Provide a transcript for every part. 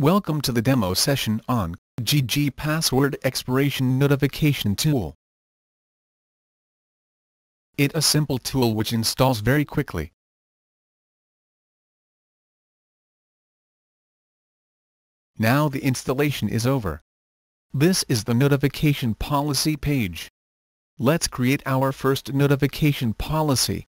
Welcome to the demo session on JiJi Password Expiration Notification Tool. It a simple tool which installs very quickly. Now the installation is over. This is the notification policy page. Let's create our first notification policy.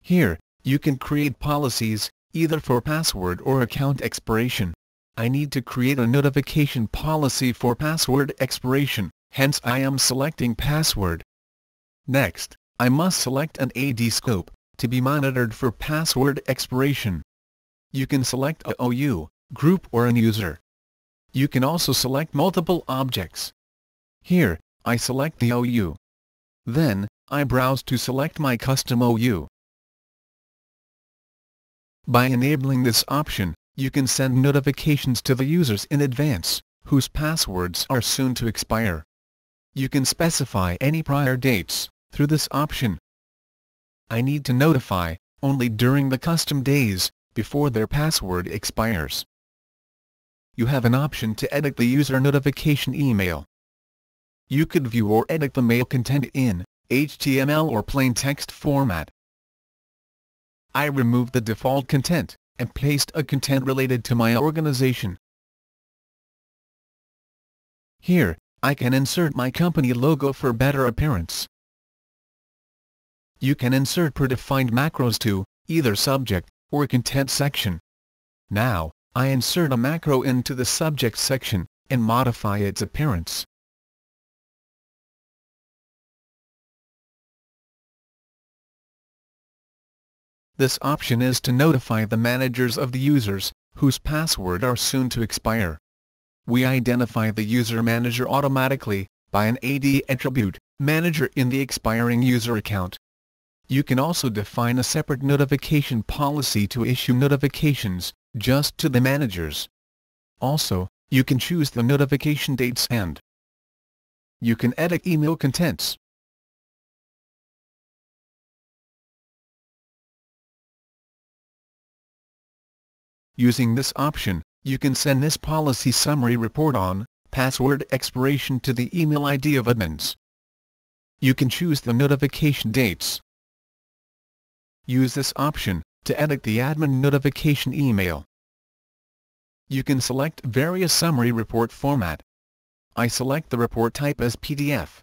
Here, you can create policies, either for password or account expiration. I need to create a notification policy for password expiration, hence I am selecting password. Next, I must select an AD scope, to be monitored for password expiration. You can select a OU, group or an user. You can also select multiple objects. Here, I select the OU. Then, I browse to select my custom OU. By enabling this option, you can send notifications to the users in advance, whose passwords are soon to expire. You can specify any prior dates, through this option. I need to notify, only during the custom days, before their password expires. You have an option to edit the user notification email. You could view or edit the mail content in HTML or plain text format. I removed the default content, and placed a content related to my organization. Here, I can insert my company logo for better appearance. You can insert predefined macros to, either subject, or content section. Now, I insert a macro into the subject section, and modify its appearance. This option is to notify the managers of the users, whose password are soon to expire. We identify the user manager automatically, by an AD attribute, manager in the expiring user account. You can also define a separate notification policy to issue notifications, just to the managers. Also, you can choose the notification dates and you can edit email contents. Using this option, you can send this policy summary report on password expiration to the email ID of admins. You can choose the notification dates. Use this option to edit the admin notification email. You can select various summary report format. I select the report type as PDF.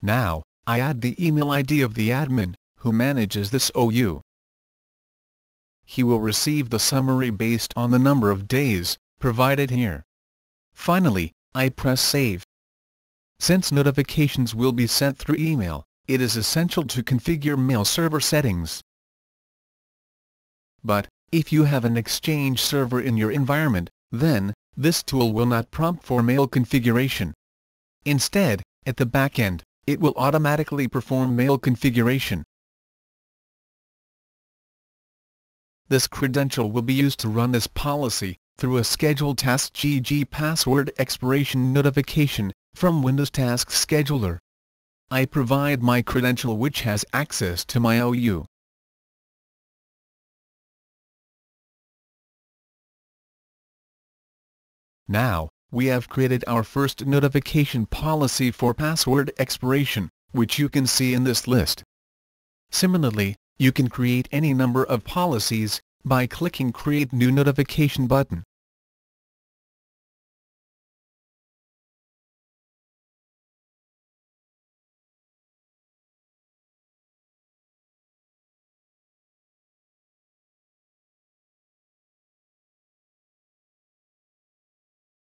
Now, I add the email ID of the admin, who manages this OU he will receive the summary based on the number of days, provided here. Finally, I press Save. Since notifications will be sent through email, it is essential to configure mail server settings. But, if you have an Exchange server in your environment, then, this tool will not prompt for mail configuration. Instead, at the back end, it will automatically perform mail configuration. This credential will be used to run this policy, through a scheduled task JiJi password expiration notification, from Windows Task Scheduler. I provide my credential which has access to my OU. Now, we have created our first notification policy for password expiration, which you can see in this list. Similarly, you can create any number of policies, by clicking Create New Notification button.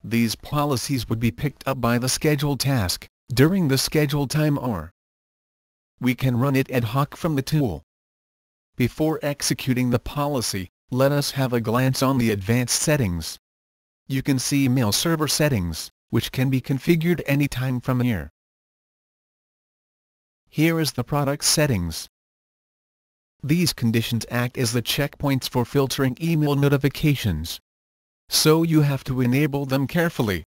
These policies would be picked up by the scheduled task, during the scheduled time or we can run it ad hoc from the tool. Before executing the policy, let us have a glance on the advanced settings. You can see mail server settings, which can be configured anytime from here. Here is the product settings. These conditions act as the checkpoints for filtering email notifications. So you have to enable them carefully.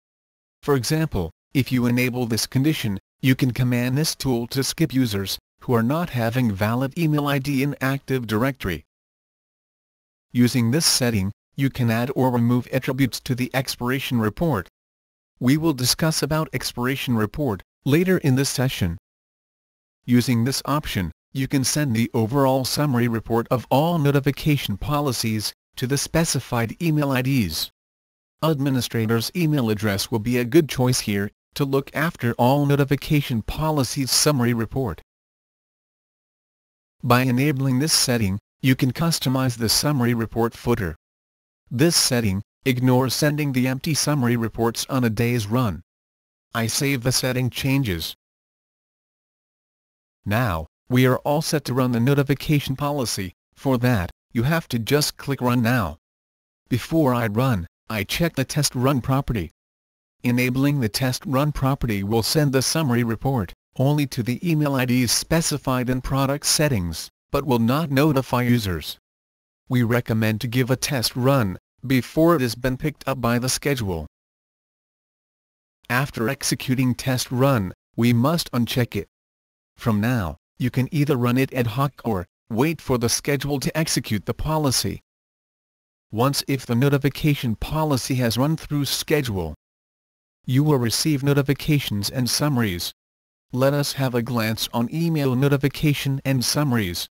For example, if you enable this condition, you can command this tool to skip users, who are not having valid email ID in Active Directory. Using this setting, you can add or remove attributes to the expiration report. We will discuss about expiration report later in this session. Using this option, you can send the overall summary report of all notification policies to the specified email IDs. Administrator's email address will be a good choice here to look after all notification policies summary report. By enabling this setting, you can customize the summary report footer. This setting ignores sending the empty summary reports on a day's run. I save the setting changes. Now, we are all set to run the notification policy. For that, you have to just click Run Now. Before I run, I check the test run property. Enabling the test run property will send the summary report only to the email IDs specified in product settings, but will not notify users. We recommend to give a test run before it has been picked up by the schedule. After executing test run, we must uncheck it. From now, you can either run it ad hoc or wait for the schedule to execute the policy. Once if the notification policy has run through schedule, you will receive notifications and summaries. Let us have a glance on email notification and summaries.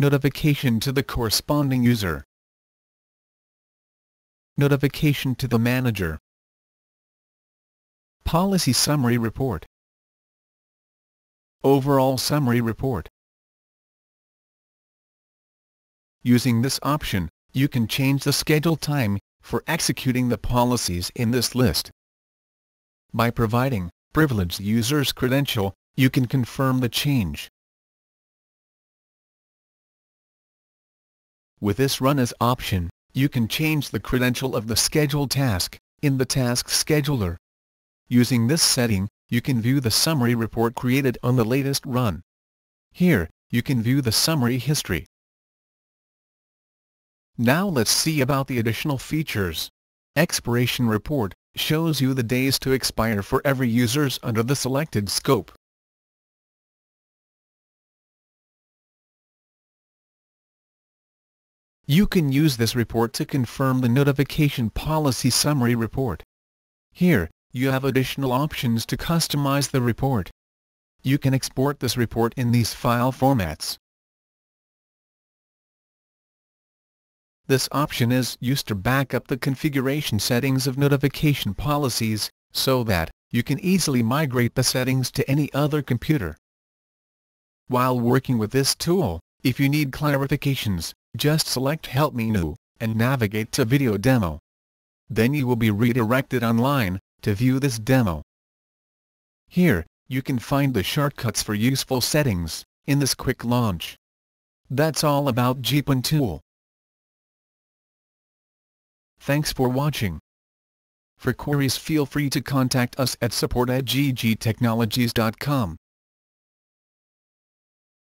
Notification to the corresponding user. Notification to the manager. Policy Summary Report Overall Summary Report Using this option, you can change the schedule time for executing the policies in this list. By providing privileged user's credential, you can confirm the change. With this Run As option, you can change the credential of the scheduled task in the Task Scheduler. Using this setting, you can view the summary report created on the latest run. Here, you can view the summary history. Now let's see about the additional features. Expiration report shows you the days to expire for every users under the selected scope. You can use this report to confirm the notification policy summary report. Here, you have additional options to customize the report. You can export this report in these file formats. This option is used to back up the configuration settings of notification policies, so that you can easily migrate the settings to any other computer. While working with this tool, if you need clarifications, just select Help menu, and navigate to Video Demo. Then you will be redirected online, to view this demo. Here, you can find the shortcuts for useful settings, in this quick launch. That's all about GPON tool. Thanks for watching. For queries feel free to contact us at support at jijitechnologies.com.